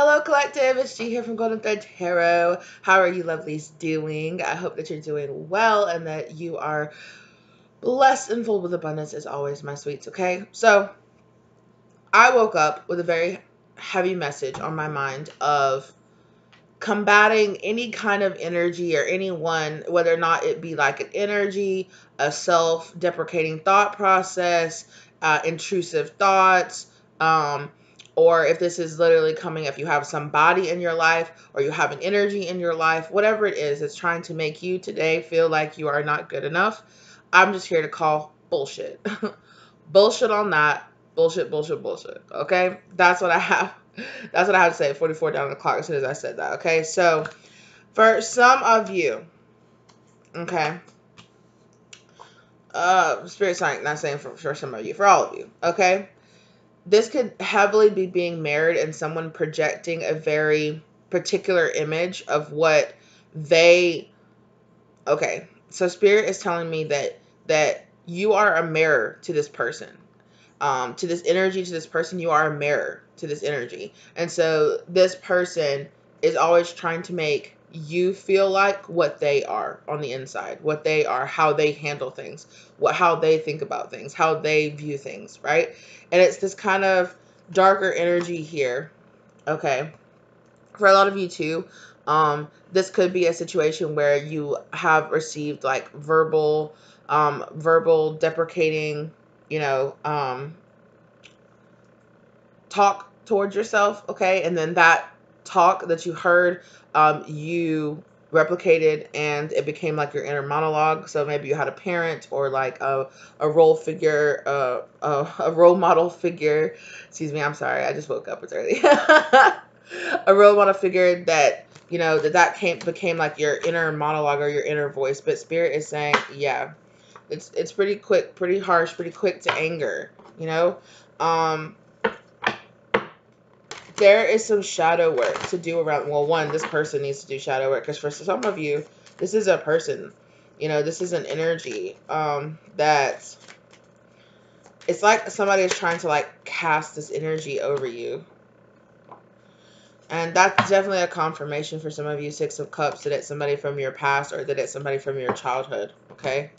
Hello, collective. It's G here from Golden Thread Tarot. How are you lovelies doing? I hope that you're doing well and that you are blessed and full with abundance as always, my sweets. Okay, so I woke up with a very heavy message on my mind of combating any kind of energy or anyone, whether or not it be like an energy, a self deprecating thought process, uh, intrusive thoughts. Um, or if this is literally coming if you have somebody in your life or you have an energy in your life whatever it is it's trying to make you today feel like you are not good enough i'm just here to call bullshit. Bullshit on that. Bullshit bullshit bullshit. Okay? That's what i have. That's what i have to say 44 down the clock as soon as i said that. Okay? So for some of you okay uh spirit sign not saying for, for some of you for all of you okay this could heavily be being married and someone projecting a very particular image of what they okay so spirit is telling me that that you are a mirror to this person. Um to this energy to this person you are a mirror to this energy. And so this person is always trying to make you feel like what they are on the inside, what they are, how they handle things, what how they think about things, how they view things, right? And it's this kind of darker energy here. Okay. For a lot of you too, um this could be a situation where you have received like verbal um verbal deprecating, you know, um talk towards yourself, okay? And then that talk that you heard um, you replicated and it became like your inner monologue. So maybe you had a parent or like a, a role figure uh, a, a role model figure. Excuse me i'm sorry i just woke up it's early. A role model figure that you know that that came became like your inner monologue or your inner voice. But spirit is saying yeah it's it's pretty quick pretty harsh pretty quick to anger you know? Um there is some shadow work to do around well one this person needs to do shadow work because for some of you this is a person. You know this is an energy um that it's like somebody is trying to like cast this energy over you. And that's definitely a confirmation for some of you six of cups that it's somebody from your past or that it's somebody from your childhood okay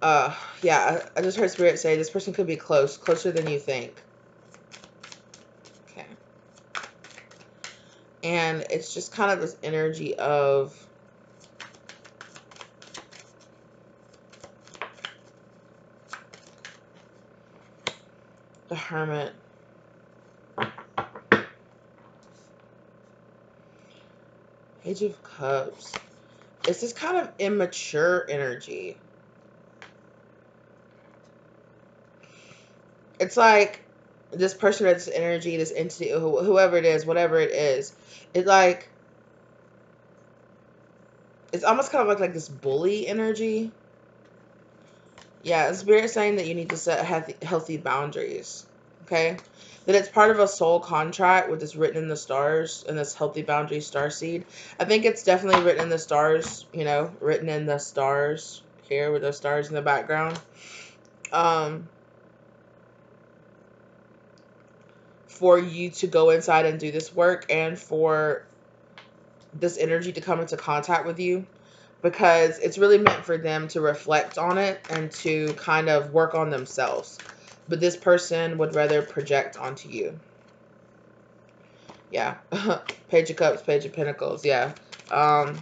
uh yeah I, just heard spirit say this person could be close closer than you think. Okay. And it's just kind of this energy of the hermit. Page of cups. It's this kind of immature energy it's like this person or this energy, this entity, whoever it is, whatever it is, it's like it's almost kind of like like this bully energy. Yeah, spirit saying that you need to set healthy, healthy boundaries. Okay, that it's part of a soul contract with this written in the stars and this healthy boundary star seed. I think it's definitely written in the stars. You know, written in the stars here with those stars in the background. Um, for you to go inside and do this work and for this energy to come into contact with you because it's really meant for them to reflect on it and to kind of work on themselves. But this person would rather project onto you. Yeah. page of Cups, Page of Pentacles. Yeah. Um,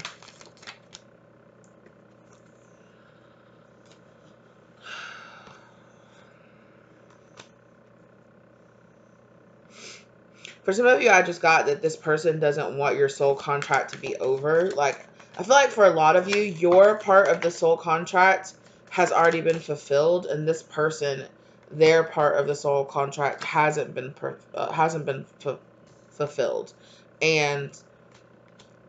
for some of you, I just got that this person doesn't want your soul contract to be over. Like, I feel like for a lot of you, your part of the soul contract has already been fulfilled, and this person, their part of the soul contract hasn't been uh, hasn't been fulfilled, and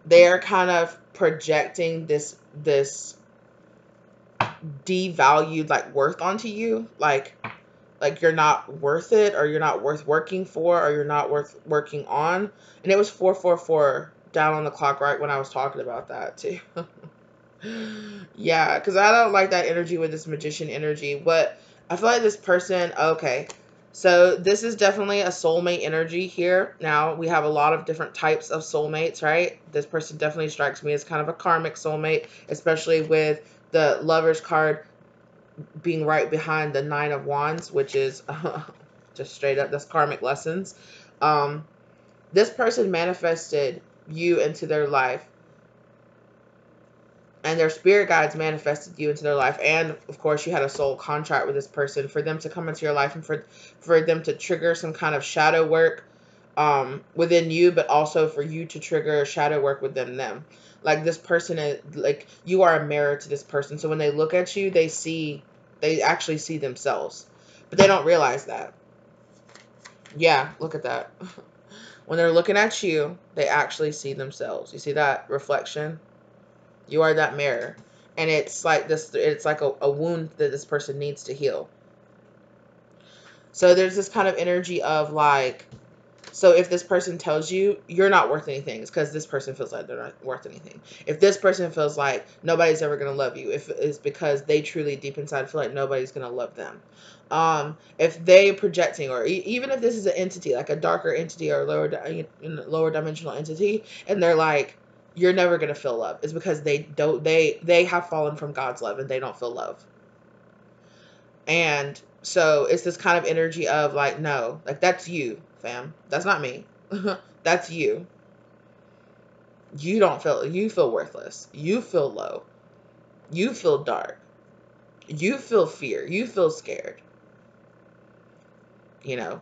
they're kind of projecting this this devalued like worth onto you, like like you're not worth it or you're not worth working for or you're not worth working on. And it was 444 down on the clock right when I was talking about that too. yeah, because I don't like that energy with this magician energy. But I feel like this person, okay. So this is definitely a soulmate energy here. Now we have a lot of different types of soulmates, right? This person definitely strikes me as kind of a karmic soulmate, especially with the lover's card being right behind the nine of wands, which is uh, just straight up, that's karmic lessons. Um, this person manifested you into their life and their spirit guides manifested you into their life and of course you had a soul contract with this person for them to come into your life and for for them to trigger some kind of shadow work um, within you but also for you to trigger shadow work within them like this person is like you are a mirror to this person so when they look at you they see they actually see themselves. But they don't realize that. Yeah look at that. When they're looking at you they actually see themselves. You see that reflection? You are that mirror. And it's like this it's like a, a wound that this person needs to heal. So there's this kind of energy of like so if this person tells you you're not worth anything, it's because this person feels like they're not worth anything. If this person feels like nobody's ever gonna love you, if it's because they truly deep inside feel like nobody's gonna love them. Um, if they projecting, or e- even if this is an entity like a darker entity or lower di- lower dimensional entity, and they're like, you're never going to feel love It's because they don't they they have fallen from God's love and they don't feel love. And so it's this kind of energy of like no, like that's you, fam. That's not me. that's you. You don't feel you feel worthless. You feel low. You feel dark. You feel fear. You feel scared. You know,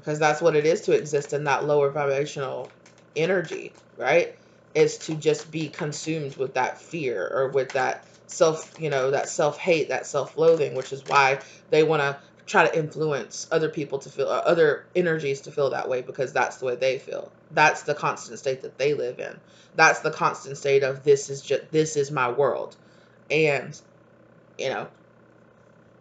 because that's what it is to exist in that lower vibrational energy, right? Is to just be consumed with that fear or with that self, you know, that self hate, that self loathing, which is why they want to try to influence other people to feel, uh, other energies to feel that way because that's the way they feel. That's the constant state that they live in. That's the constant state of this is just, this is my world. And, you know,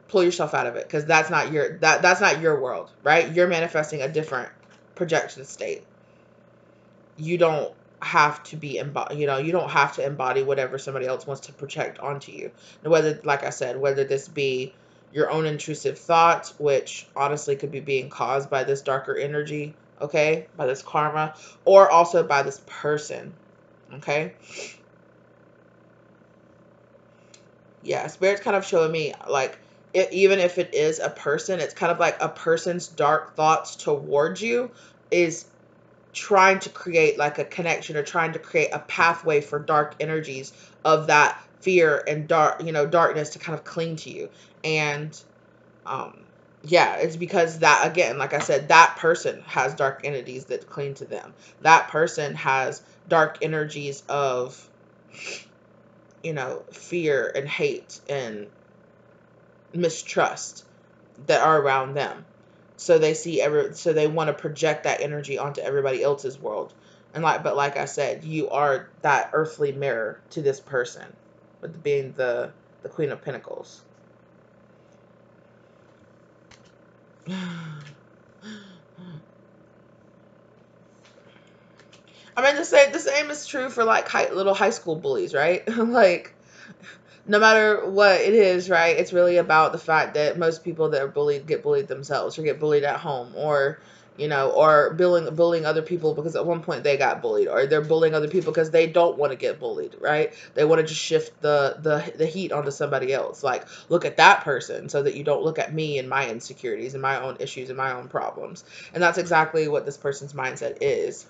pull yourself out of it because that's not your that that's not your world, right? You're manifesting a different projection state. You don't have to be embody you know you don't have to embody whatever somebody else wants to project onto you. Whether like i said whether this be your own intrusive thoughts which honestly could be being caused by this darker energy okay by this karma or also by this person okay? Yeah spirit's kind of showing me like it, even if it is a person, it's kind of like a person's dark thoughts towards you is trying to create like a connection or trying to create a pathway for dark energies of that fear and dark, you know, darkness to kind of cling to you. And um yeah, it's because that again, like I said, that person has dark entities that cling to them. That person has dark energies of you know, fear and hate and mistrust that are around them. So they see every so they want to project that energy onto everybody else's world. And like but like I said, you are that earthly mirror to this person, with being the the Queen of Pentacles. I mean, the same the same is true for like high, little high school bullies, right? like no matter what it is, right? It's really about the fact that most people that are bullied get bullied themselves or get bullied at home or you know, or bullying bullying other people because at one point they got bullied, or they're bullying other people because they don't want to get bullied, right? They want to just shift the the the heat onto somebody else. Like, look at that person, so that you don't look at me and my insecurities and my own issues and my own problems. And that's exactly what this person's mindset is.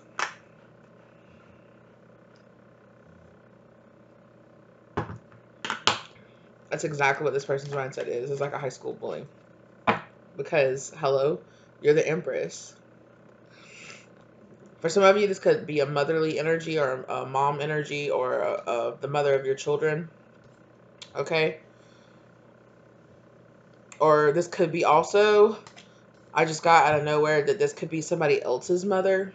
That's exactly what this person's mindset is. It's like a high school bully. Because, hello, you're the empress. For some of you, this could be a motherly energy or a mom energy or a, a, the mother of your children. Okay? Or this could be also, I just got out of nowhere that this could be somebody else's mother.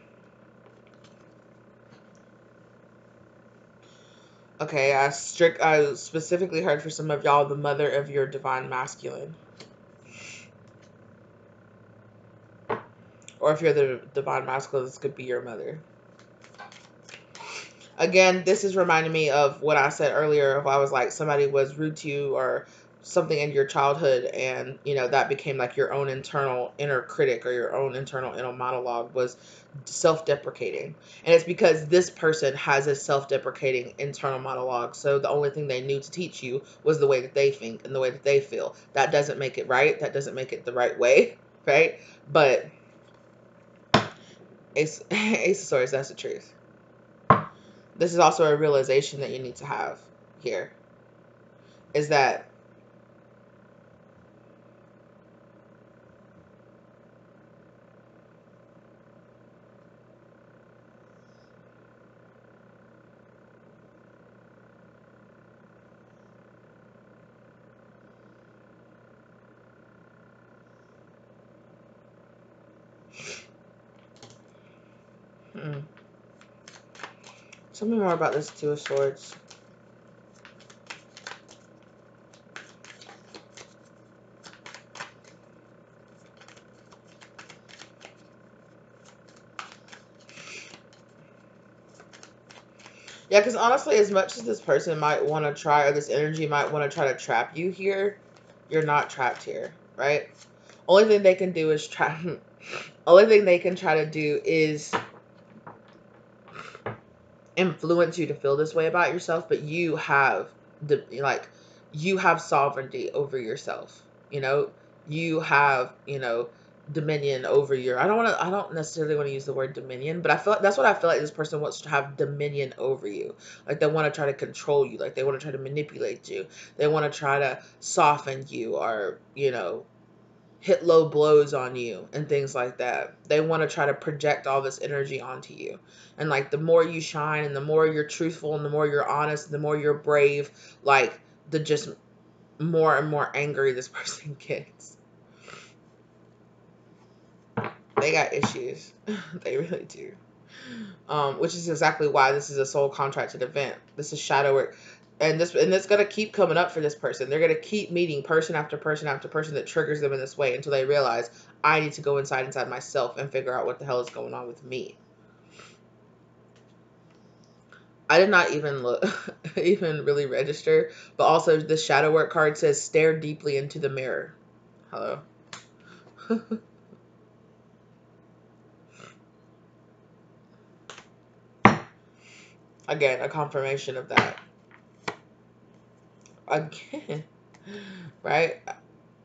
Okay, I strict I specifically heard for some of y'all the mother of your divine masculine. Or if you're the divine masculine, this could be your mother. Again, this is reminding me of what I said earlier. If I was like somebody was rude to you or something in your childhood and you know that became like your own internal inner critic or your own internal inner monologue was self-deprecating. And it's because this person has a self-deprecating internal monologue so the only thing they knew to teach you was the way that they think and the way that they feel. That doesn't make it right. That doesn't make it the right way right? But ace, ace of swords that's the truth. This is also a realization that you need to have here is that me more about this Two of Swords. Yeah, because honestly, as much as this person might want to try, or this energy might want to try to trap you here, you're not trapped here, right? Only thing they can do is try. only thing they can try to do is influence you to feel this way about yourself, but you have the like you have sovereignty over yourself. You know, you have, you know, dominion over your I don't want to I don't necessarily want to use the word dominion, but I feel like that's what I feel like this person wants to have dominion over you. Like they want to try to control you, like they want to try to manipulate you. They want to try to soften you or, you know, hit low blows on you and things like that. They want to try to project all this energy onto you. And like the more you shine and the more you're truthful and the more you're honest, the more you're brave, like the just more and more angry this person gets. They got issues. they really do. Um, which is exactly why this is a soul contracted event. This is shadow work and this and it's gonna keep coming up for this person. They're gonna keep meeting person after person after person that triggers them in this way until they realize I need to go inside inside myself and figure out what the hell is going on with me. I did not even look, even really register, but also the shadow work card says stare deeply into the mirror. Hello. Again, a confirmation of that again, right?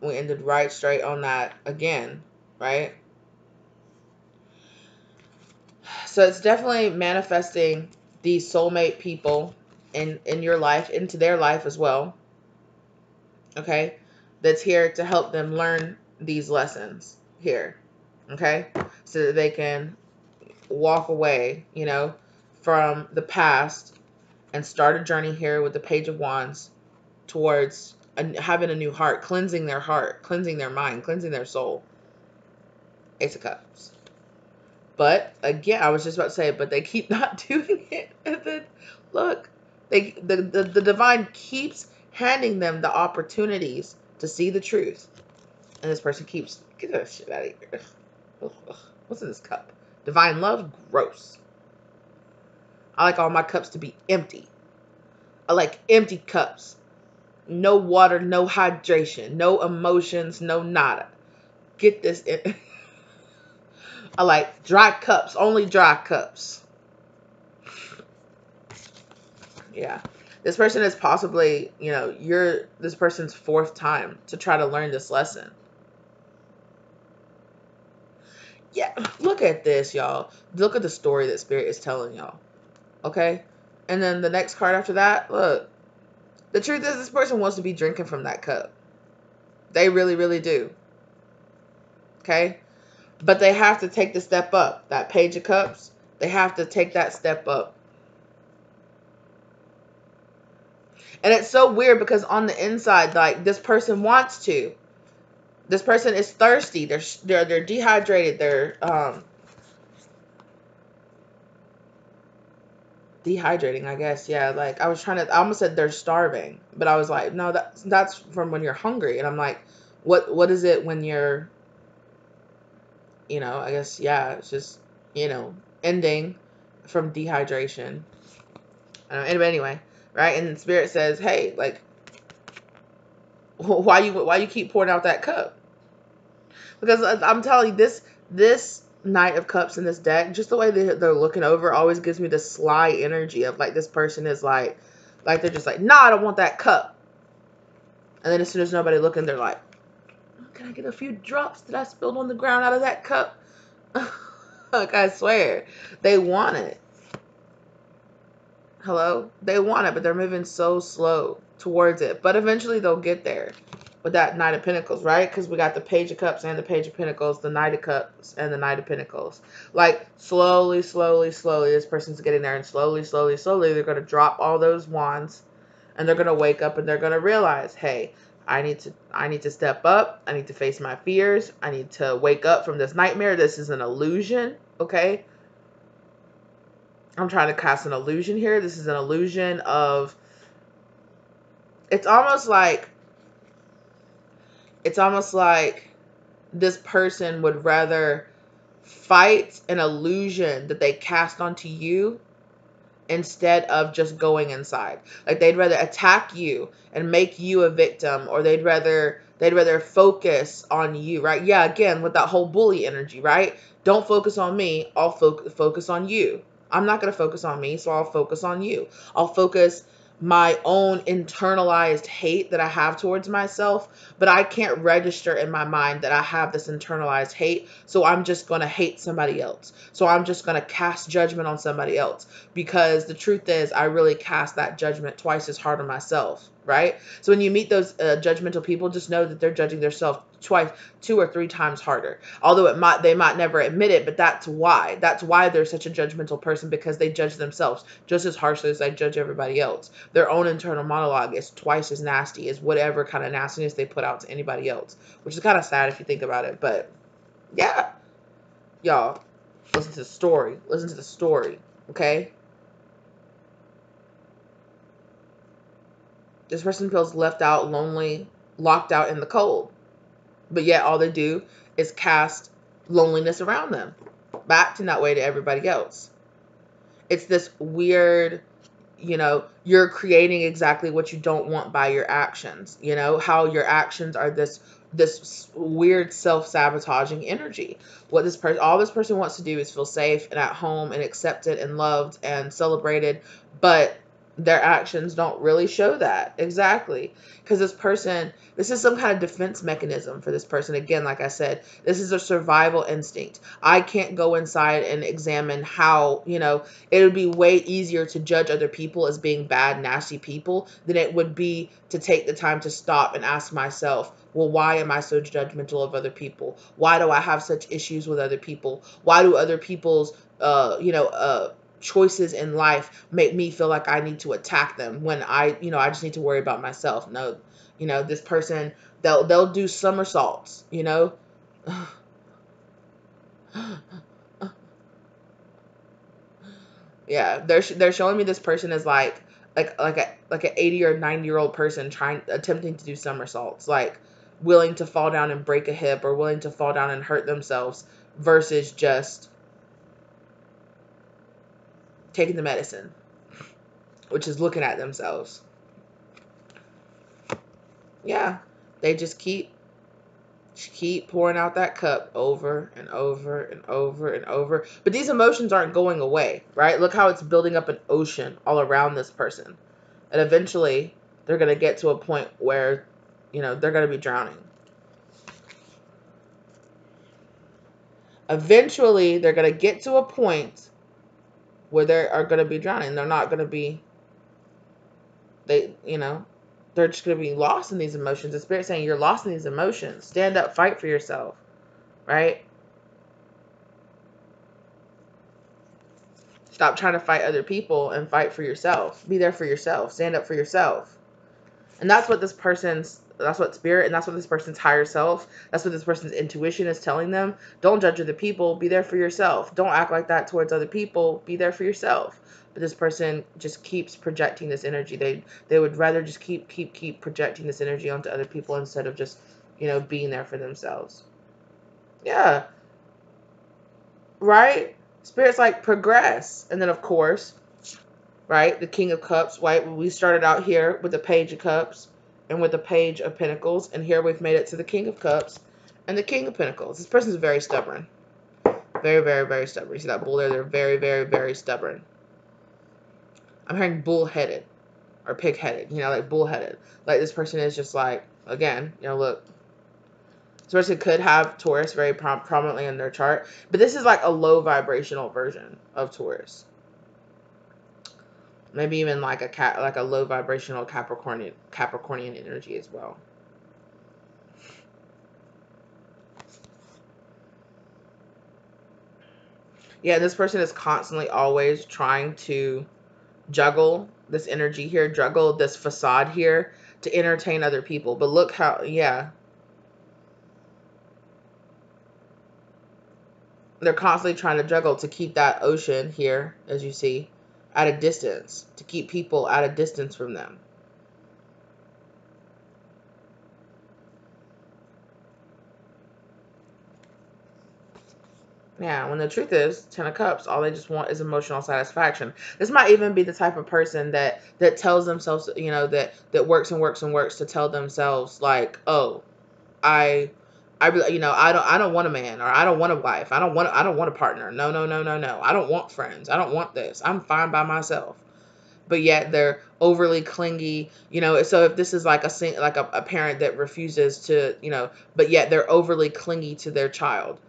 We ended right straight on that again, right? So it's definitely manifesting these soulmate people in in your life into their life as well. Okay? That's here to help them learn these lessons here. Okay? So that they can walk away, you know, from the past and start a journey here with the Page of Wands towards having a new heart, cleansing their heart, cleansing their mind, cleansing their soul. Ace of Cups. But again, I was just about to say, but they keep not doing it. And then look, they the, the, the divine keeps handing them the opportunities to see the truth. And this person keeps get that shit out of here. Ugh, ugh. What's in this cup? Divine love, gross. I like all my cups to be empty. I like empty cups no water, no hydration, no emotions, no nada. Get this in. I like dry cups, only dry cups. Yeah. This person is possibly, you know, you're this person's fourth time to try to learn this lesson. Yeah, look at this, y'all. Look at the story that Spirit is telling y'all. Okay? And then the next card after that, look, the truth is, this person wants to be drinking from that cup. They really, really do. Okay? But they have to take the step up. That page of cups, they have to take that step up. And it's so weird because on the inside, like this person wants to. This person is thirsty. They're they're they're dehydrated. They're um dehydrating, I guess. Yeah, like I was trying to I almost said they're starving, but I was like, no, that's that's from when you're hungry. And I'm like, what what is it when you're you know, I guess yeah, it's just, you know, ending from dehydration. Uh, anyway, right? And spirit says, "Hey, like why you why you keep pouring out that cup? Because I'm telling you, this this Knight of Cups in this deck, just the way they, they're looking over always gives me this sly energy of like this person is like, like they're just like, nah, I don't want that cup. And then as soon as nobody looking, they're like, oh, can I get a few drops that I spilled on the ground out of that cup? like I swear, they want it. Hello? They want it, but they're moving so slow towards it. But eventually they'll get there with that Knight of Pentacles, right? Because we got the Page of Cups and the Page of Pentacles, the Knight of Cups and the Knight of Pentacles. Like slowly, slowly, slowly, this person's getting there, and slowly, slowly, slowly, they're going to drop all those wands, and they're going to wake up and they're going to realize, hey, I need to I need to step up. I need to face my fears. I need to wake up from this nightmare. This is an illusion, okay? I'm trying to cast an illusion here. This is an illusion of it's almost like it's almost like this person would rather fight an illusion that they cast onto you instead of just going inside. Like they'd rather attack you and make you a victim or they'd rather they'd rather focus on you, right? Yeah, again with that whole bully energy, right? Don't focus on me, I'll fo- focus on you. I'm not going to focus on me, so I'll focus on you. I'll focus my own internalized hate that I have towards myself, but I can't register in my mind that I have this internalized hate. So I'm just going to hate somebody else. So I'm just going to cast judgment on somebody else because the truth is, I really cast that judgment twice as hard on myself, right? So when you meet those uh, judgmental people, just know that they're judging themselves twice, two or three times harder. Although it might they might never admit it, but that's why. That's why they're such a judgmental person because they judge themselves just as harshly as they judge everybody else. Their own internal monologue is twice as nasty as whatever kind of nastiness they put out to anybody else, which is kind of sad if you think about it. But yeah, y'all, listen to the story. Listen to the story, okay? This person feels left out, lonely, locked out in the cold. But yet all they do is cast loneliness around them, back in that way to everybody else. It's this weird, you know, you're creating exactly what you don't want by your actions. You know, how your actions are this this weird self-sabotaging energy. What this person all this person wants to do is feel safe and at home and accepted and loved and celebrated, but their actions don't really show that. Exactly. Because this person this is some kind of defense mechanism for this person. Again like i said this is a survival instinct. I can't go inside and examine how you know it would be way easier to judge other people as being bad nasty people than it would be to take the time to stop and ask myself well why am i so judgmental of other people? Why do i have such issues with other people? Why do other people's uh you know uh choices in life make me feel like I need to attack them when I, you know, I just need to worry about myself. No, you know, this person they'll they'll do somersaults, you know. yeah, they're they're showing me this person is like like like a like an 80 or 90 year old person trying attempting to do somersaults, like willing to fall down and break a hip or willing to fall down and hurt themselves versus just taking the medicine, which is looking at themselves. Yeah, they just keep keep pouring out that cup over and over and over and over. But these emotions aren't going away, right? Look how it's building up an ocean all around this person. And eventually they're going to get to a point where, you know, they're going to be drowning. Eventually they're going to get to a point where they are going to be drowning. They're not going to be, they, you know, they're just going to be lost in these emotions. The spirit saying you're lost in these emotions. Stand up, fight for yourself, right? Stop trying to fight other people and fight for yourself. Be there for yourself. Stand up for yourself. And that's what this person's that's what spirit and that's what this person's higher self that's what this person's intuition is telling them. Don't judge other people. Be there for yourself. Don't act like that towards other people. Be there for yourself. But this person just keeps projecting this energy. They they would rather just keep keep keep projecting this energy onto other people instead of just you know being there for themselves. Yeah. Right? Spirits like progress. And then of course right the king of cups right we started out here with the page of cups and with the Page of Pentacles. And here we've made it to the King of Cups and the King of Pentacles. This person is very stubborn. Very, very, very stubborn. You see that bull there? They're very, very, very stubborn. I'm hearing bullheaded or pig-headed, you know, like bullheaded. Like this person is just like, again, you know, look. This person could have Taurus very prom prominently in their chart, but this is like a low vibrational version of Taurus. Maybe even like a cat, like a low vibrational Capricornian Capricornian energy as well. Yeah, this person is constantly always trying to juggle this energy here, juggle this facade here to entertain other people. But look how, yeah. They're constantly trying to juggle to keep that ocean here, as you see, at a distance, to keep people at a distance from them. Yeah, when the truth is, Ten of Cups, all they just want is emotional satisfaction. This might even be the type of person that that tells themselves, you know, that that works and works and works to tell themselves like, oh, I, I, you know, I don't, I don't want a man or I don't want a wife. I don't want, I don't want a partner. No, no, no, no, no. I don't want friends. I don't want this. I'm fine by myself. But yet they're overly clingy, you know. So if this is like a like a, a parent that refuses to, you know, but yet they're overly clingy to their child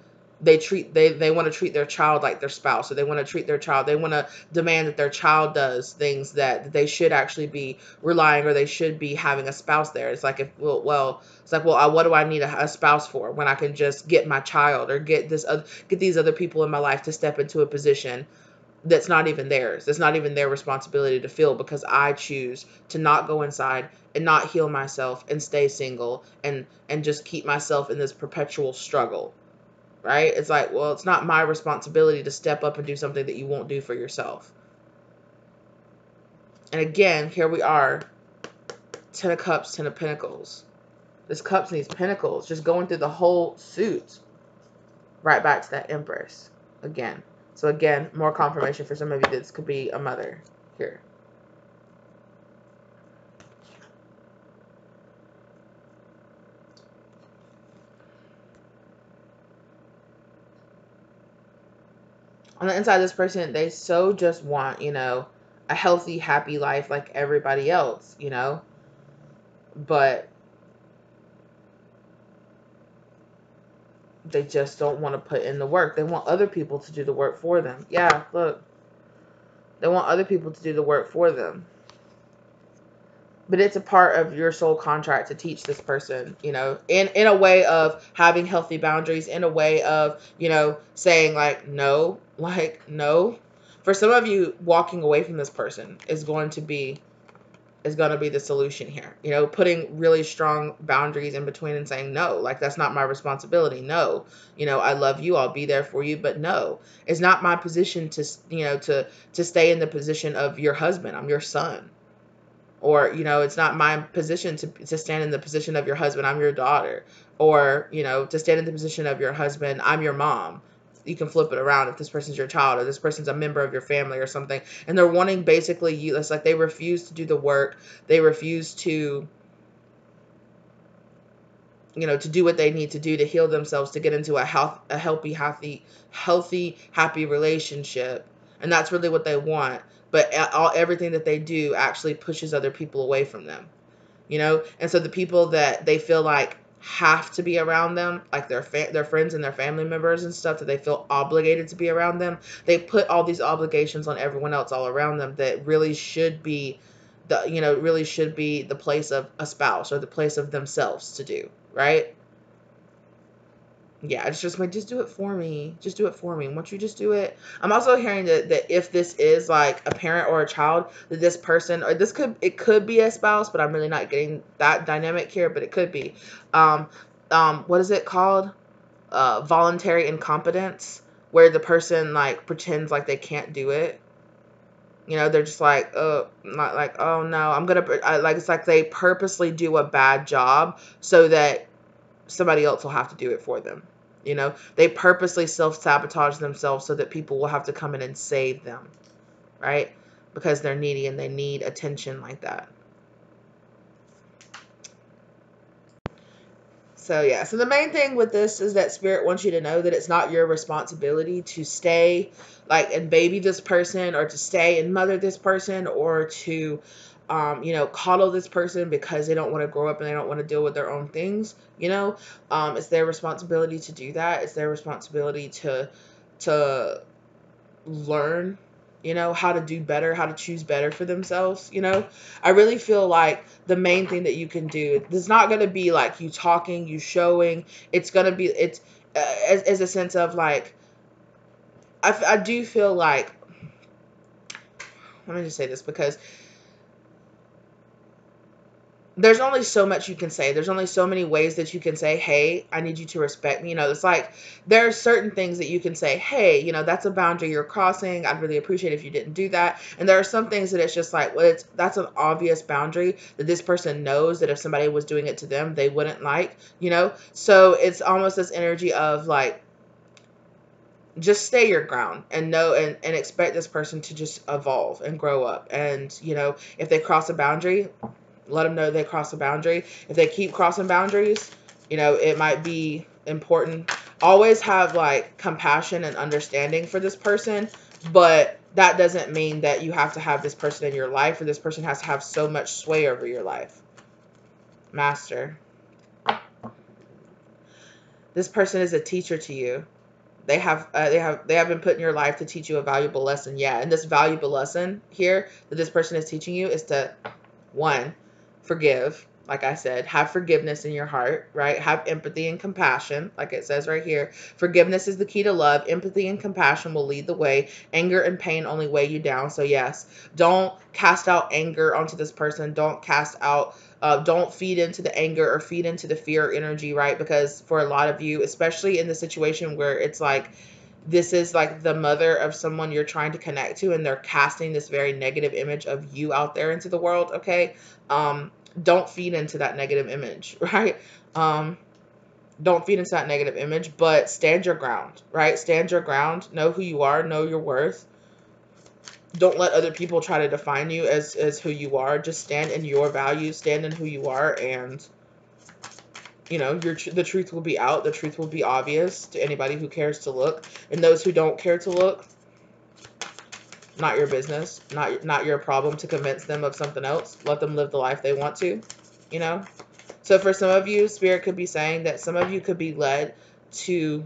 they treat they they want to treat their child like their spouse or they want to treat their child they want to demand that their child does things that they should actually be relying or they should be having a spouse there. It's like if well, well it's like well I, what do i need a, a, spouse for when i can just get my child or get this other get these other people in my life to step into a position that's not even theirs that's not even their responsibility to fill because i choose to not go inside and not heal myself and stay single and and just keep myself in this perpetual struggle right? It's like, well, it's not my responsibility to step up and do something that you won't do for yourself. And again, here we are, Ten of Cups, Ten of Pentacles. This Cups needs Pentacles, just going through the whole suit. Right back to that Empress again. So again, more confirmation for some of you this could be a mother here. On the inside this person they so just want you know a healthy happy life like everybody else you know? But they just don't want to put in the work. They want other people to do the work for them. Yeah look. They want other people to do the work for them. But it's a part of your soul contract to teach this person you know in in a way of having healthy boundaries in a way of you know saying like no like no. For some of you walking away from this person is going to be is going to be the solution here. You know putting really strong boundaries in between and saying no. Like that's not my responsibility. No. You know i love you. I'll be there for you. But no. It's not my position to you know to to stay in the position of your husband. I'm your son. Or you know it's not my position to, to stand in the position of your husband. I'm your daughter. Or you know to stand in the position of your husband. I'm your mom you can flip it around if this person's your child or this person's a member of your family or something. And they're wanting basically you it's like they refuse to do the work. They refuse to you know to do what they need to do to heal themselves to get into a health a healthy healthy healthy happy relationship. And that's really what they want. But all everything that they do actually pushes other people away from them. You know? And so the people that they feel like have to be around them like their fa- their friends and their family members and stuff that they feel obligated to be around them. They put all these obligations on everyone else all around them that really should be the you know really should be the place of a spouse or the place of themselves to do right yeah, it's just like just do it for me. Just do it for me. Once you just do it, I'm also hearing that that if this is like a parent or a child, that this person or this could it could be a spouse, but I'm really not getting that dynamic here, but it could be. Um, um, what is it called? Uh, voluntary incompetence, where the person like pretends like they can't do it. You know, they're just like, oh, not like, oh no, I'm gonna I, like. It's like they purposely do a bad job so that somebody else will have to do it for them. You know, they purposely self sabotage themselves so that people will have to come in and save them, right? Because they're needy and they need attention like that. So yeah, so the main thing with this is that spirit wants you to know that it's not your responsibility to stay like and baby this person or to stay and mother this person or to um, you know, coddle this person because they don't want to grow up and they don't want to deal with their own things. You know, um, it's their responsibility to do that. It's their responsibility to to learn you know how to do better how to choose better for themselves you know i really feel like the main thing that you can do it's not going to be like you talking you showing it's going to be it's uh, as, as a sense of like I, I do feel like let me just say this because there's only so much you can say. There's only so many ways that you can say, "Hey, I need you to respect me." You know, it's like there are certain things that you can say, "Hey, you know, that's a boundary you're crossing. I'd really appreciate if you didn't do that." And there are some things that it's just like, well, it's that's an obvious boundary that this person knows that if somebody was doing it to them, they wouldn't like, you know? So it's almost this energy of like just stay your ground and know and, and expect this person to just evolve and grow up and you know if they cross a boundary let them know they cross a boundary. If they keep crossing boundaries, you know, it might be important. Always have like compassion and understanding for this person, but that doesn't mean that you have to have this person in your life or this person has to have so much sway over your life. Master. This person is a teacher to you. They have uh, they have they have been put in your life to teach you a valuable lesson. Yeah, and this valuable lesson here that this person is teaching you is to one forgive like I said, have forgiveness in your heart, right? Have empathy and compassion, like it says right here. Forgiveness is the key to love. Empathy and compassion will lead the way. Anger and pain only weigh you down. So, yes, don't cast out anger onto this person. Don't cast out, uh, don't feed into the anger or feed into the fear energy, right? Because for a lot of you, especially in the situation where it's like, this is like the mother of someone you're trying to connect to and they're casting this very negative image of you out there into the world okay um don't feed into that negative image, right? Um, don't feed into that negative image, but stand your ground, right? Stand your ground. Know who you are. Know your worth. Don't let other people try to define you as as who you are. Just stand in your values. Stand in who you are, and you know your the truth will be out. The truth will be obvious to anybody who cares to look, and those who don't care to look not your business, not not your problem to convince them of something else. Let them live the life they want to, you know? So for some of you, spirit could be saying that some of you could be led to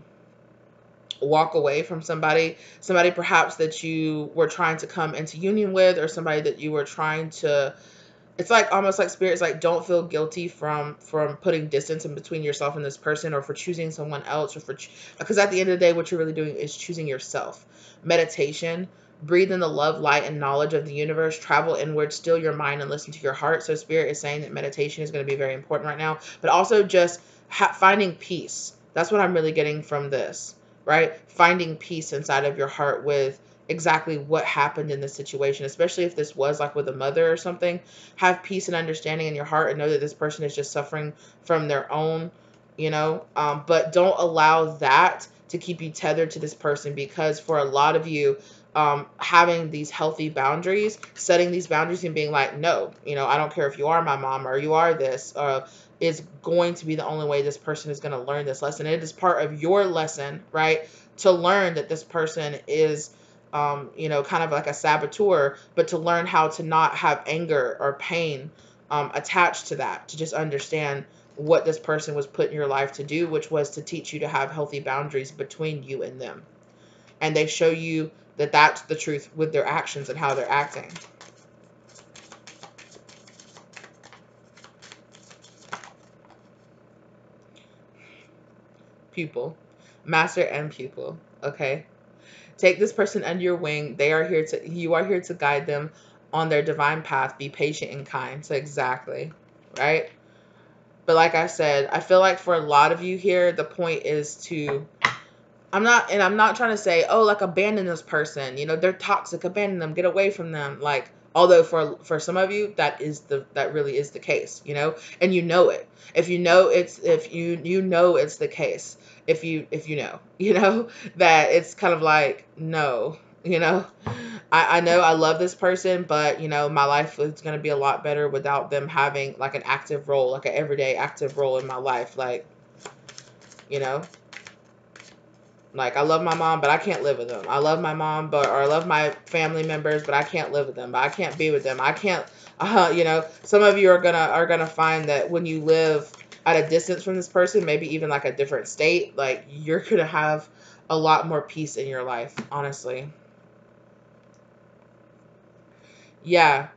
walk away from somebody, somebody perhaps that you were trying to come into union with or somebody that you were trying to it's like almost like spirits like don't feel guilty from from putting distance in between yourself and this person or for choosing someone else or for because at the end of the day what you're really doing is choosing yourself meditation breathe in the love, light, and knowledge of the universe. Travel inward, still your mind, and listen to your heart. So, Spirit is saying that meditation is going to be very important right now, but also just ha- finding peace. That's what I'm really getting from this, right? Finding peace inside of your heart with exactly what happened in this situation, especially if this was like with a mother or something. Have peace and understanding in your heart and know that this person is just suffering from their own, you know, um, but don't allow that to keep you tethered to this person because for a lot of you, um, having these healthy boundaries, setting these boundaries and being like, no, you know, I don't care if you are my mom or you are this, uh, is going to be the only way this person is going to learn this lesson. It is part of your lesson, right? To learn that this person is, um, you know, kind of like a saboteur, but to learn how to not have anger or pain um, attached to that, to just understand what this person was put in your life to do, which was to teach you to have healthy boundaries between you and them. And they show you that that's the truth with their actions and how they're acting. Pupil, master and pupil, okay? Take this person under your wing. They are here to you are here to guide them on their divine path. Be patient and kind. So exactly, right? But like I said, I feel like for a lot of you here, the point is to I'm not, and I'm not trying to say, oh, like abandon this person. You know, they're toxic. Abandon them. Get away from them. Like, although for for some of you, that is the that really is the case. You know, and you know it. If you know it's if you you know it's the case. If you if you know, you know that it's kind of like no, you know. I, I know I love this person, but you know my life is gonna be a lot better without them having like an active role, like an everyday active role in my life. Like you know? Like I love my mom, but I can't live with them. I love my mom, but or I love my family members, but I can't live with them. But I can't be with them. I can't. Uh, you know, some of you are gonna are gonna find that when you live at a distance from this person, maybe even like a different state, like you're gonna have a lot more peace in your life. Honestly. Yeah.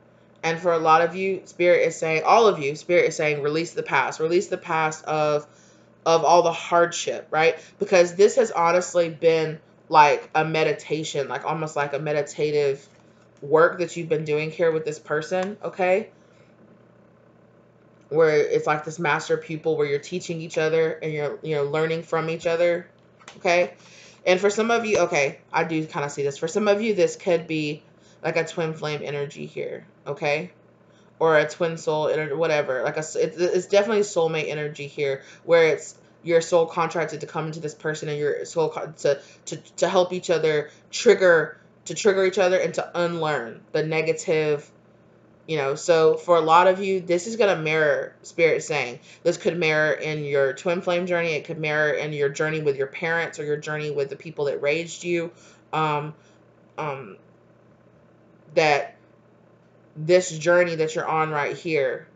And for a lot of you, Spirit is saying, all of you, Spirit is saying, release the past. Release the past of of all the hardship, right? Because this has honestly been like a meditation, like almost like a meditative work that you've been doing here with this person, okay? Where it's like this master pupil where you're teaching each other and you're you know learning from each other, okay? And for some of you, okay, I do kind of see this. For some of you, this could be like a twin flame energy here, okay? or a twin soul or whatever. Like a, it's definitely soulmate energy here, where it's your soul contracted to come into this person and your soul to to to help each other trigger to trigger each other and to unlearn the negative you know so for a lot of you this is going to mirror spirit saying this could mirror in your twin flame journey it could mirror in your journey with your parents or your journey with the people that raised you um um that this journey that you're on right here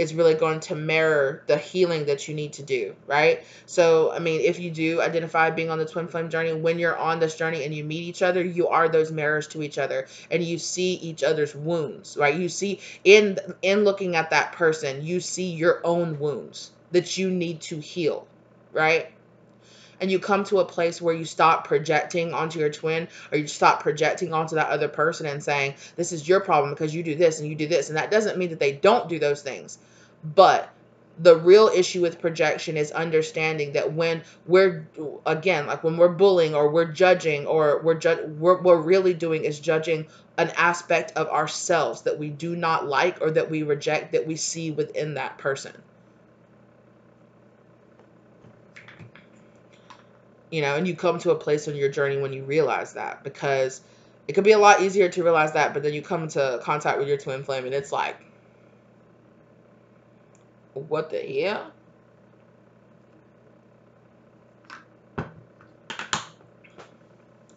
is really going to mirror the healing that you need to do, right? So, I mean, if you do identify being on the twin flame journey, when you're on this journey and you meet each other, you are those mirrors to each other and you see each other's wounds, right? You see in in looking at that person, you see your own wounds that you need to heal, right? And you come to a place where you stop projecting onto your twin or you stop projecting onto that other person and saying this is your problem because you do this and you do this. And that doesn't mean that they don't do those things. But the real issue with projection is understanding that when we're again like when we're bullying or we're judging or we're ju- we're, we're really doing is judging an aspect of ourselves that we do not like or that we reject that we see within that person you know, and you come to a place on your journey when you realize that because it could be a lot easier to realize that, but then you come into contact with your twin flame and it's like, what the hell?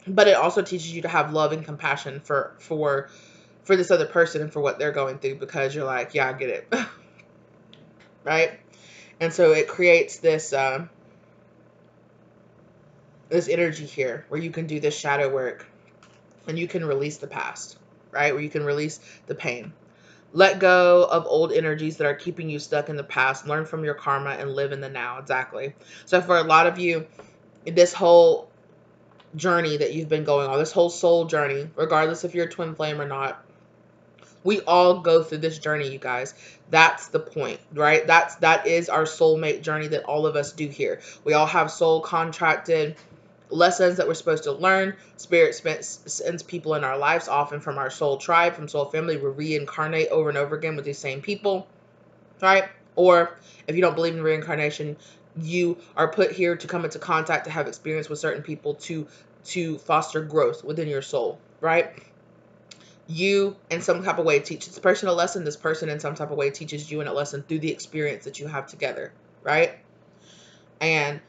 But it also teaches you to have love and compassion for for for this other person and for what they're going through because you're like, yeah, I get it. right? And so it creates this uh, this energy here where you can do this shadow work and you can release the past, right? Where you can release the pain. Let go of old energies that are keeping you stuck in the past. Learn from your karma and live in the now. Exactly. So, for a lot of you, this whole journey that you've been going on, this whole soul journey, regardless if you're a twin flame or not, we all go through this journey, you guys. That's the point, right? That's that is our soulmate journey that all of us do here. We all have soul contracted lessons that we're supposed to learn. Spirit sends people in our lives, often from our soul tribe, from soul family. We reincarnate over and over again with these same people, right? Or if you don't believe in reincarnation, you are put here to come into contact to have experience with certain people to to foster growth within your soul, right? You in some type of way teach this person a lesson. This person in some type of way teaches you in a lesson through the experience that you have together, right? And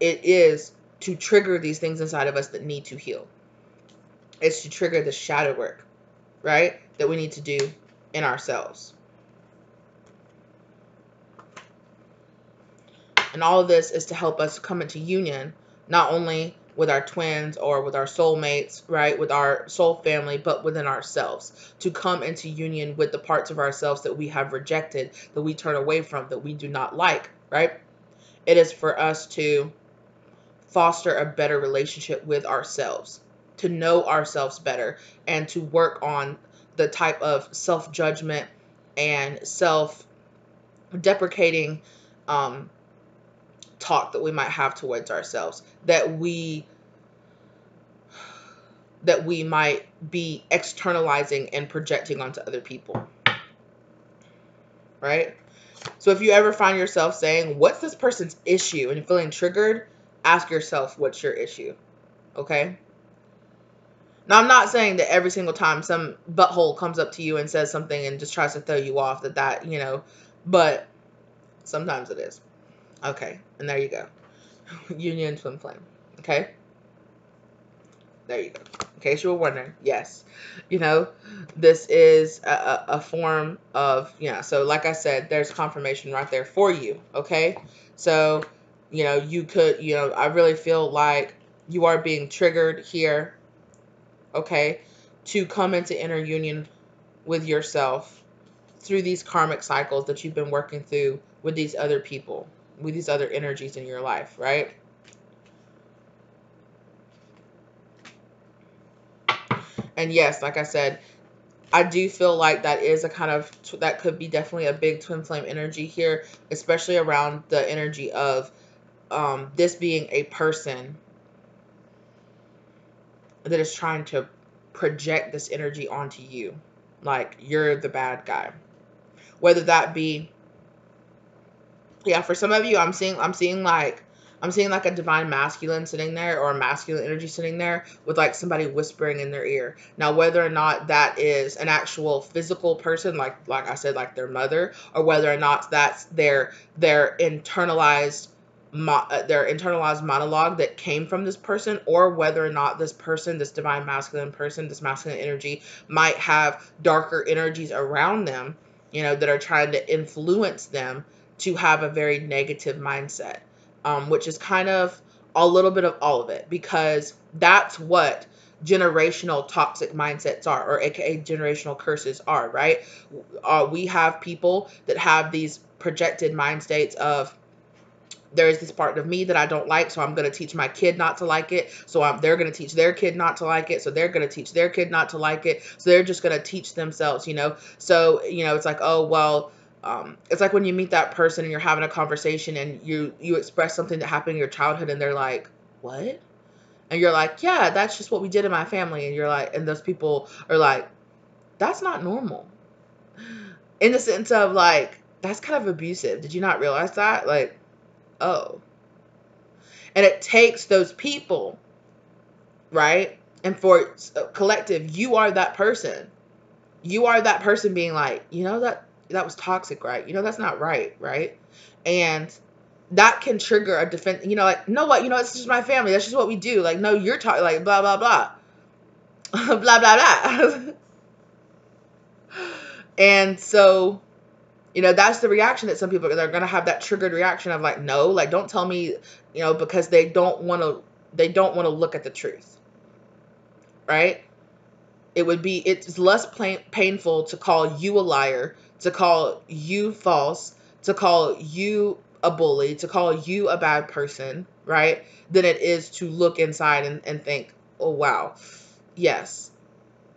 it is to trigger these things inside of us that need to heal. It's to trigger the shadow work, right? That we need to do in ourselves. And all of this is to help us come into union, not only with our twins or with our soulmates, right? With our soul family, but within ourselves. To come into union with the parts of ourselves that we have rejected, that we turn away from, that we do not like, right? It is for us to foster a better relationship with ourselves, to know ourselves better, and to work on the type of self judgment and self deprecating um, talk that we might have towards ourselves that we that we might be externalizing and projecting onto other people. Right? So if you ever find yourself saying what's this person's issue? and feeling triggered ask yourself what's your issue. Okay? Now, I'm not saying that every single time some butthole comes up to you and says something and just tries to throw you off that that, you know, but sometimes it is. Okay, and there you go. union twin flame. Okay? There you go. In case you were wondering, yes. You know, this is a, a, form of, yeah, so like I said, there's confirmation right there for you. Okay? So, you know, you could, you know, I really feel like you are being triggered here. Okay? To come into inner union with yourself through these karmic cycles that you've been working through with these other people, with these other energies in your life, right? And yes, like I said, I do feel like that is a kind of that could be definitely a big twin flame energy here, especially around the energy of um, this being a person that is trying to project this energy onto you, like you're the bad guy, whether that be yeah for some of you i'm seeing i'm seeing like i'm seeing like a divine masculine sitting there or a masculine energy sitting there with like somebody whispering in their ear. Now whether or not that is an actual physical person like like i said like their mother or whether or not that's their their internalized Mo- uh, their internalized monologue that came from this person or whether or not this person this divine masculine person this masculine energy might have darker energies around them you know that are trying to influence them to have a very negative mindset, um, which is kind of a little bit of all of it because that's what generational toxic mindsets are, or aka generational curses are, right? Uh, we have people that have these projected mind states of there's this part of me that I don't like, so I'm going to teach my kid not to like it. So I'm, they're going to teach their kid not to like it. So they're going to teach their kid not to like it. So they're just going to teach themselves, you know? So, you know, it's like, oh, well, um, it's like when you meet that person and you're having a conversation and you you express something that happened in your childhood and they're like what and you're like yeah that's just what we did in my family and you're like and those people are like that's not normal in the sense of like that's kind of abusive did you not realize that like oh and it takes those people right and for collective you are that person you are that person being like you know that that was toxic, right? You know, that's not right, right? And that can trigger a defense, you know, like, no, what, you know, it's just my family. That's just what we do. Like, no, you're talking, like, blah, blah, blah. blah, blah, blah. and so, you know, that's the reaction that some people they're going to have that triggered reaction of like, no, like, don't tell me, you know, because they don't want to, they don't want to look at the truth. Right? It would be, it's less painful to call you a liar to call you false, to call you a bully, to call you a bad person, right? Than it is to look inside and, and think, oh, wow, yes,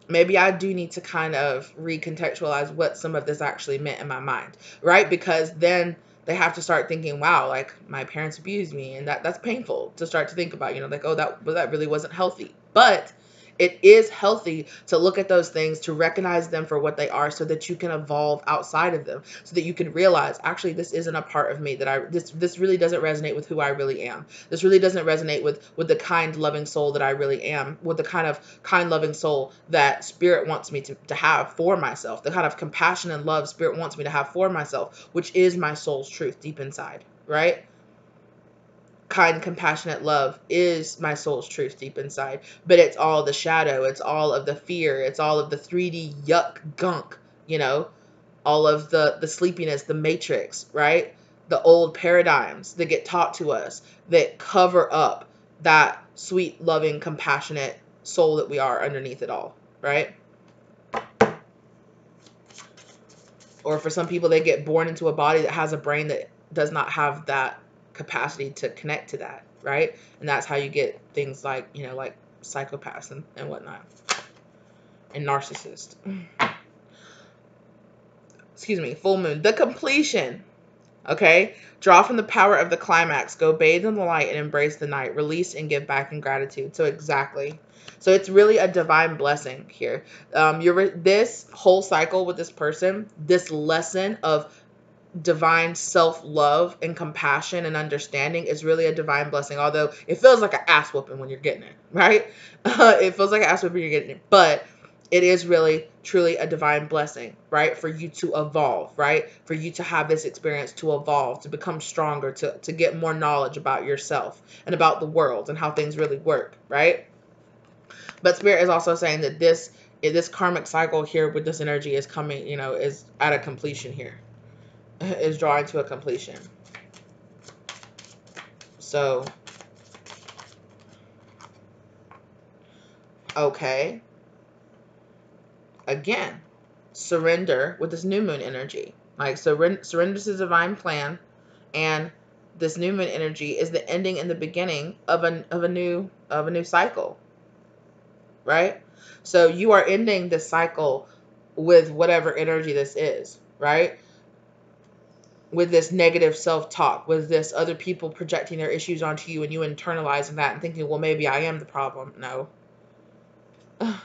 maybe I do need to kind of recontextualize what some of this actually meant in my mind, right? Because then they have to start thinking, wow, like my parents abused me, and that that's painful to start to think about, you know, like oh that that really wasn't healthy. But it is healthy to look at those things, to recognize them for what they are so that you can evolve outside of them, so that you can realize actually this isn't a part of me that I this this really doesn't resonate with who I really am. This really doesn't resonate with with the kind loving soul that I really am, with the kind of kind loving soul that spirit wants me to, to have for myself, the kind of compassion and love spirit wants me to have for myself, which is my soul's truth deep inside, right? Kind, compassionate love is my soul's truth deep inside. But it's all the shadow, it's all of the fear, it's all of the 3D yuck gunk, you know, all of the the sleepiness, the matrix, right? The old paradigms that get taught to us that cover up that sweet, loving, compassionate soul that we are underneath it all, right? Or for some people, they get born into a body that has a brain that does not have that capacity to connect to that, right? And that's how you get things like, you know, like psychopaths and, and whatnot. And narcissists. Excuse me, full moon. The completion. Okay? Draw from the power of the climax. Go bathe in the light and embrace the night. Release and give back in gratitude. So exactly. So it's really a divine blessing here. Um, you're this whole cycle with this person, this lesson of divine self love and compassion and understanding is really a divine blessing. Although it feels like an ass whooping when you're getting it, right? Uh, it feels like an ass whooping you're getting it, but it is really truly a divine blessing, right? For you to evolve, right? For you to have this experience to evolve, to become stronger, to, to get more knowledge about yourself and about the world and how things really work, right? But spirit is also saying that this this karmic cycle here with this energy is coming, you know, is at a completion here. Is drawing to a completion. So okay again, surrender with this new moon energy. Like surrender, surrender to the divine plan, and this new moon energy is the ending and the beginning of a of a new of a new cycle. Right? So you are ending the cycle with whatever energy this is, right? With this negative self talk, with this other people projecting their issues onto you and you internalizing that and thinking, well, maybe I am the problem. No.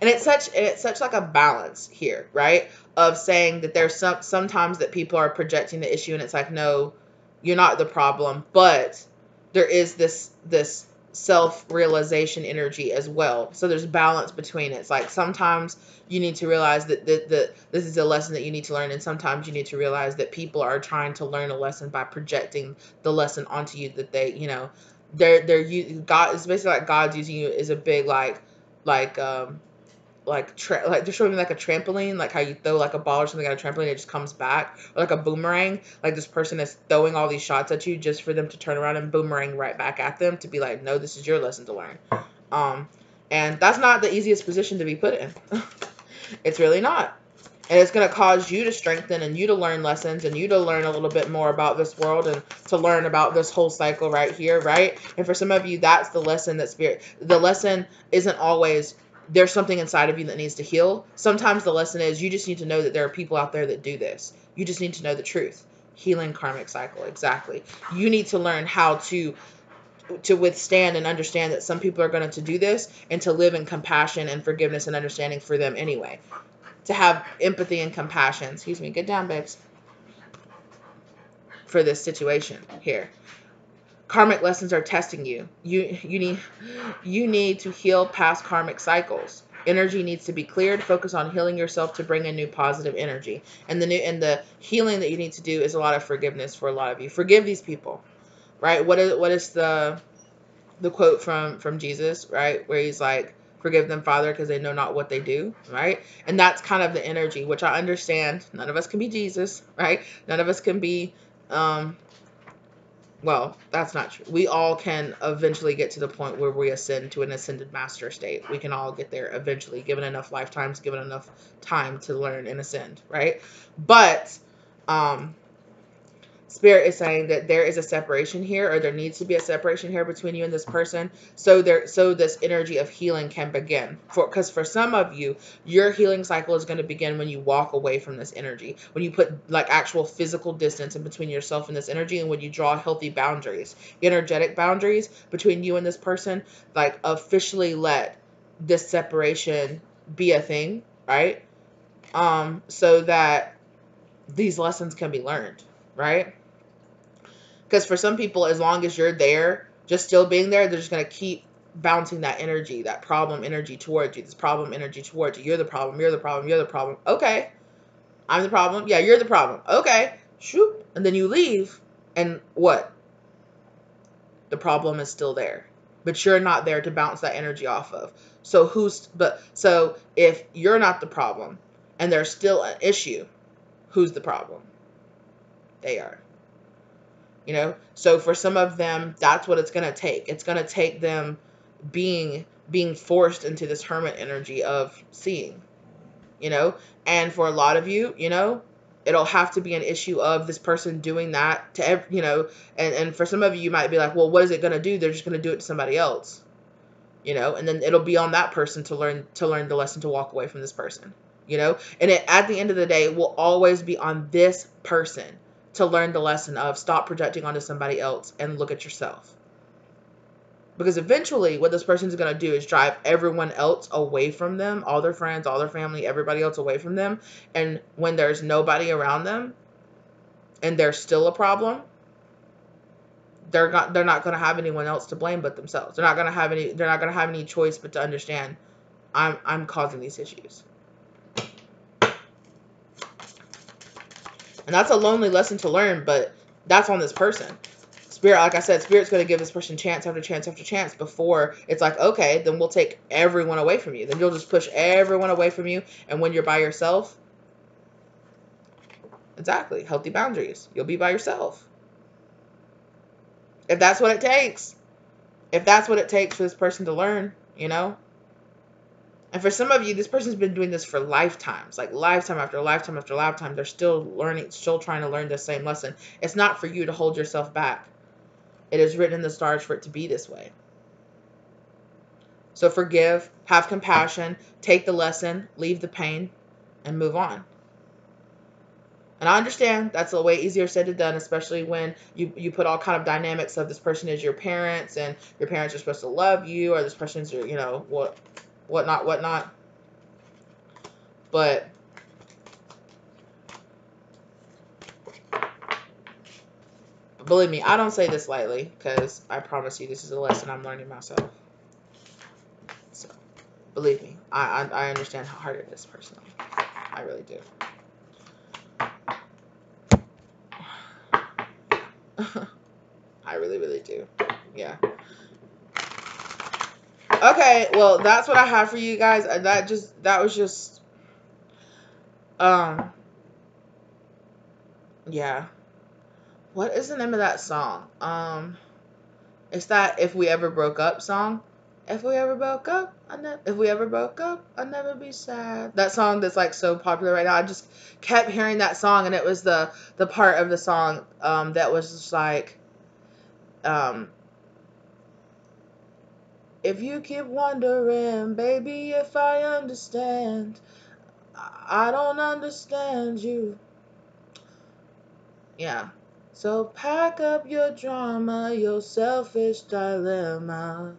and it's such it's such like a balance here right of saying that there's some sometimes that people are projecting the issue and it's like no you're not the problem but there is this this self-realization energy as well. So there's balance between it. It's like sometimes you need to realize that, that, that this is a lesson that you need to learn and sometimes you need to realize that people are trying to learn a lesson by projecting the lesson onto you that they you know they're they're god it's basically like god's using you as a big like like um like tra- like they're showing me like a trampoline, like how you throw like a ball or something at a trampoline, it just comes back, or like a boomerang. Like this person is throwing all these shots at you just for them to turn around and boomerang right back at them to be like, no, this is your lesson to learn. Um, and that's not the easiest position to be put in. it's really not. And it's going to cause you to strengthen and you to learn lessons and you to learn a little bit more about this world and to learn about this whole cycle right here, right? And for some of you, that's the lesson that spirit, the lesson isn't always there's something inside of you that needs to heal. Sometimes the lesson is you just need to know that there are people out there that do this. You just need to know the truth. Healing karmic cycle, exactly. You need to learn how to to withstand and understand that some people are going to do this and to live in compassion and forgiveness and understanding for them anyway. To have empathy and compassion. Excuse me, get down, babes. For this situation here karmic lessons are testing you. You you need you need to heal past karmic cycles. Energy needs to be cleared. Focus on healing yourself to bring in new positive energy. And the new and the healing that you need to do is a lot of forgiveness for a lot of you. Forgive these people. Right? What is what is the the quote from from Jesus, right? Where he's like forgive them father because they know not what they do right and that's kind of the energy which i understand none of us can be jesus right none of us can be um well, that's not true. We all can eventually get to the point where we ascend to an ascended master state. We can all get there eventually, given enough lifetimes, given enough time to learn and ascend, right? But um Spirit is saying that there is a separation here, or there needs to be a separation here between you and this person, so there, so this energy of healing can begin. For because for some of you, your healing cycle is going to begin when you walk away from this energy, when you put like actual physical distance in between yourself and this energy, and when you draw healthy boundaries, energetic boundaries between you and this person, like officially let this separation be a thing, right? Um, so that these lessons can be learned, right? Because for some people, as long as you're there, just still being there, they're just going to keep bouncing that energy, that problem energy towards you, this problem energy towards you. You're the problem, you're the problem, you're the problem. Okay. I'm the problem. Yeah, you're the problem. Okay. Shoot. And then you leave, and what? The problem is still there. But you're not there to bounce that energy off of. So who's but so if you're not the problem and there's still an issue, who's the problem? They are you know? So for some of them that's what it's going to take. It's going to take them being being forced into this hermit energy of seeing you know? And for a lot of you you know it'll have to be an issue of this person doing that to every, you know? And and for some of you you might be like well what is it going to do? They're just going to do it to somebody else you know? And then it'll be on that person to learn to learn the lesson to walk away from this person you know? And it, at the end of the day will always be on this person to learn the lesson of stop projecting onto somebody else and look at yourself. Because eventually, what this person is going to do is drive everyone else away from them, all their friends, all their family, everybody else away from them. And when there's nobody around them and there's still a problem, they're not they're not going to have anyone else to blame but themselves. They're not going to have any they're not going to have any choice but to understand I'm I'm causing these issues. And that's a lonely lesson to learn, but that's on this person. Spirit, like I said, Spirit's going to give this person chance after chance after chance before it's like, okay, then we'll take everyone away from you. Then you'll just push everyone away from you. And when you're by yourself, exactly, healthy boundaries. You'll be by yourself. If that's what it takes. If that's what it takes for this person to learn, you know? And for some of you, this person's been doing this for lifetimes, like lifetime after lifetime after lifetime. They're still learning, still trying to learn the same lesson. It's not for you to hold yourself back. It is written in the stars for it to be this way. So forgive, have compassion, take the lesson, leave the pain, and move on. And I understand that's a way easier said than done, especially when you, you put all kind of dynamics of this person is your parents and your parents are supposed to love you or this person's your, you know, what whatnot, whatnot. But believe me, I don't say this lightly because I promise you this is a lesson I'm learning myself. So believe me, I, I, I understand how hard it is personally. I really do. I really, really do. Yeah. Okay, well, that's what I have for you guys. That just that was just um yeah. What is the name of that song? Um it's that if we ever broke up song. If we ever broke up, I never if we ever broke up, I'd never be sad. That song that's like so popular right now. I just kept hearing that song and it was the the part of the song um that was just like um if you keep wondering, baby, if I understand, I don't understand you. Yeah. So pack up your drama, your selfish dilemma.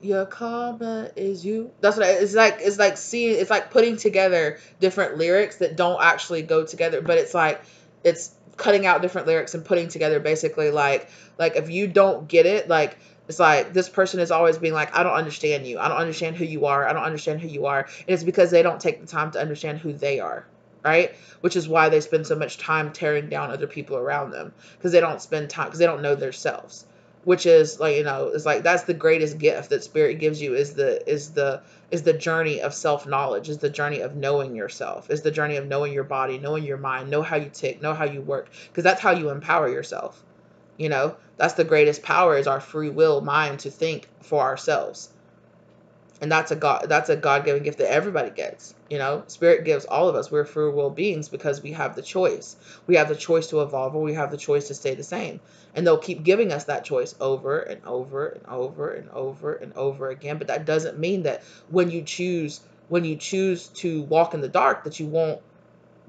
Your karma is you. That's what I, it's like. It's like seeing. It's like putting together different lyrics that don't actually go together, but it's like it's cutting out different lyrics and putting together basically like like if you don't get it like it's like this person is always being like, I don't understand you. I don't understand who you are. I don't understand who you are. And it's because they don't take the time to understand who they are, right? Which is why they spend so much time tearing down other people around them because they don't spend time because they don't know themselves. Which is like you know, it's like that's the greatest gift that spirit gives you is the is the is the journey of self knowledge, is the journey of knowing yourself, is the journey of knowing your body, knowing your mind, know how you tick, know how you work, because that's how you empower yourself you know, that's the greatest power is our free will mind to think for ourselves. And that's a God that's a God-given gift that everybody gets. You know, spirit gives all of us. We're free will beings because we have the choice. We have the choice to evolve or we have the choice to stay the same. And they'll keep giving us that choice over and over and over and over and over again. But that doesn't mean that when you choose when you choose to walk in the dark that you won't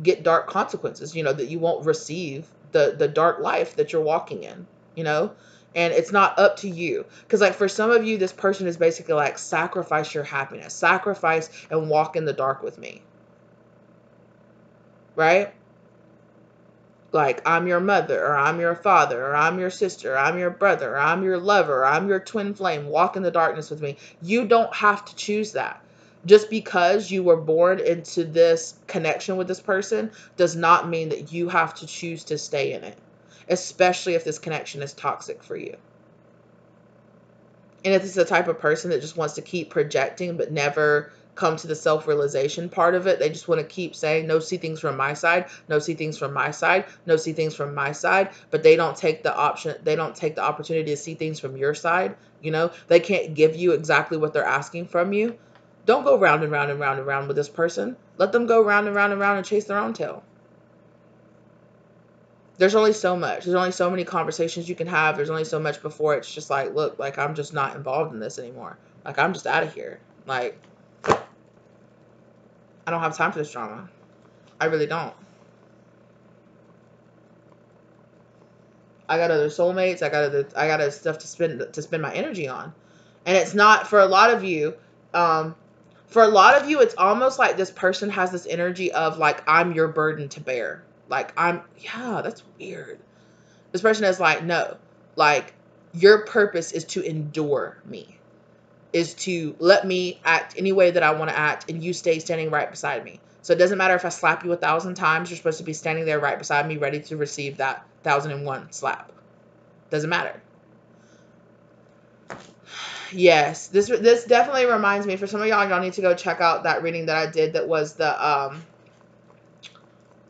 get dark consequences, you know, that you won't receive the the dark life that you're walking in you know? And it's not up to you. Because like for some of you this person is basically like sacrifice your happiness. Sacrifice and walk in the dark with me. Right? Like i'm your mother or i'm your father or i'm your sister or i'm your brother or i'm your lover or i'm your twin flame. Walk in the darkness with me. You don't have to choose that just because you were born into this connection with this person does not mean that you have to choose to stay in it, especially if this connection is toxic for you. And if it's the type of person that just wants to keep projecting but never come to the self realization part of it, they just want to keep saying, no, see things from my side, no, see things from my side, no, see things from my side, but they don't take the option, they don't take the opportunity to see things from your side. You know, they can't give you exactly what they're asking from you don't go round and round and round and round with this person. Let them go round and round and round and chase their own tail. There's only so much. There's only so many conversations you can have. There's only so much before it's just like, look, like I'm just not involved in this anymore. Like I'm just out of here. Like I don't have time for this drama. I really don't. I got other soulmates. I got other I got other stuff to spend to spend my energy on. And it's not for a lot of you um for a lot of you, it's almost like this person has this energy of like, I'm your burden to bear. Like, I'm, yeah, that's weird. This person is like, no, like your purpose is to endure me, is to let me act any way that I want to act, and you stay standing right beside me. So it doesn't matter if I slap you a thousand times, you're supposed to be standing there right beside me, ready to receive that thousand and one slap. Doesn't matter. Yes, this this definitely reminds me. For some of y'all, y'all need to go check out that reading that I did. That was the um.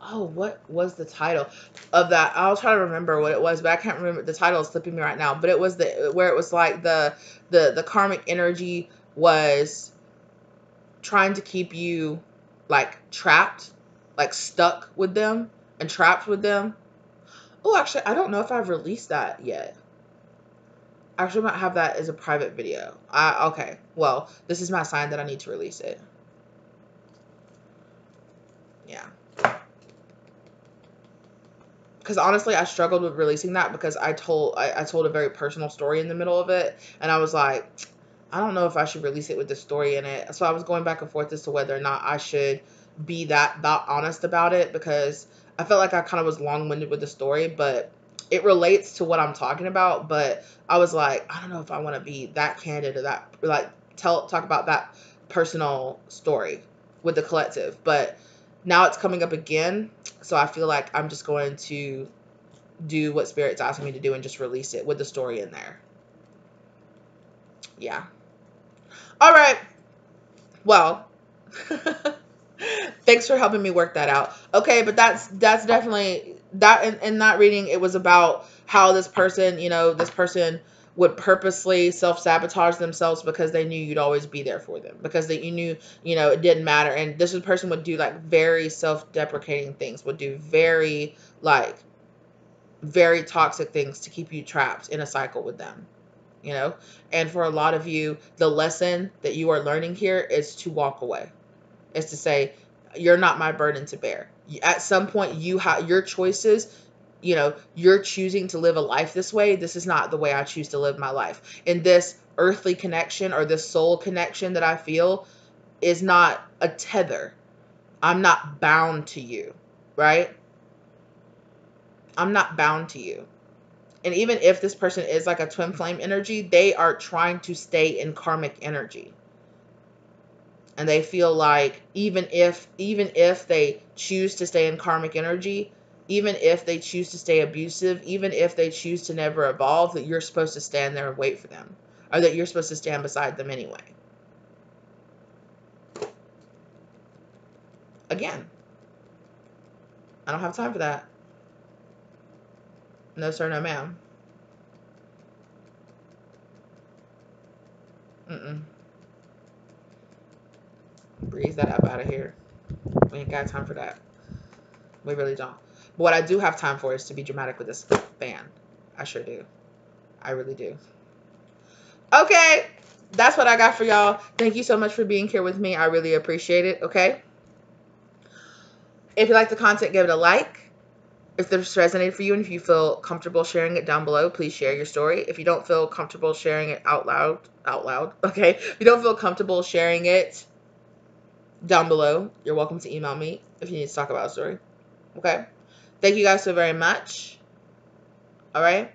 Oh, what was the title of that? I'll try to remember what it was, but I can't remember. The title is slipping me right now. But it was the where it was like the the the karmic energy was trying to keep you like trapped, like stuck with them and trapped with them. Oh, actually, I don't know if I've released that yet actually might have that as a private video. I okay. Well, this is my sign that I need to release it. Yeah. Because honestly, I struggled with releasing that because I told I, I told a very personal story in the middle of it, and I was like, I don't know if I should release it with the story in it. So I was going back and forth as to whether or not I should be that that honest about it because I felt like I kind of was long winded with the story, but it relates to what I'm talking about, but I was like, I don't know if I want to be that candid or that like tell talk about that personal story with the collective. But now it's coming up again, so I feel like I'm just going to do what spirit's asking me to do and just release it with the story in there. Yeah. All right. Well, thanks for helping me work that out. Okay, but that's that's definitely that in, in that reading it was about how this person you know this person would purposely self-sabotage themselves because they knew you'd always be there for them because they, you knew you know it didn't matter. And this person would do like very self-deprecating things would do very like very toxic things to keep you trapped in a cycle with them you know? And for a lot of you the lesson that you are learning here is to walk away. Is to say you're not my burden to bear at some point you have your choices you know you're choosing to live a life this way this is not the way i choose to live my life. And this earthly connection or this soul connection that i feel is not a tether. I'm not bound to you right? I'm not bound to you. And even if this person is like a twin flame energy they are trying to stay in karmic energy and they feel like even if even if they choose to stay in karmic energy even if they choose to stay abusive even if they choose to never evolve that you're supposed to stand there and wait for them or that you're supposed to stand beside them anyway. Again i don't have time for that. No sir no ma'am. Mm-mm. Breeze that up out of here. We ain't got time for that. We really don't. But what I do have time for is to be dramatic with this fan. I sure do. I really do. Okay. That's what I got for y'all. Thank you so much for being here with me. I really appreciate it. Okay. If you like the content, give it a like. If this resonated for you and if you feel comfortable sharing it down below, please share your story. If you don't feel comfortable sharing it out loud, out loud, okay? If you don't feel comfortable sharing it down below. You're welcome to email me if you need to talk about a story. Okay? Thank you guys so very much. All right?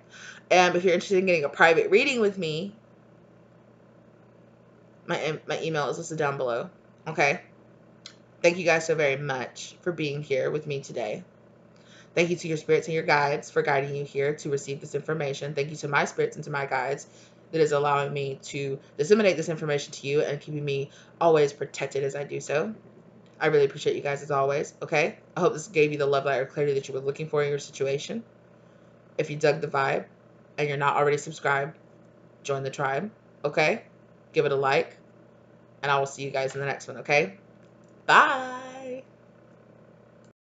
And if you're interested in getting a private reading with me, my, my email is listed down below. Okay? Thank you guys so very much for being here with me today. Thank you to your spirits and your guides for guiding you here to receive this information. Thank you to my spirits and to my guides that is allowing me to disseminate this information to you and keeping me always protected as I do so. I really appreciate you guys as always. Okay. I hope this gave you the love light or clarity that you were looking for in your situation. If you dug the vibe and you're not already subscribed, join the tribe. Okay. Give it a like. And I will see you guys in the next one. Okay. Bye.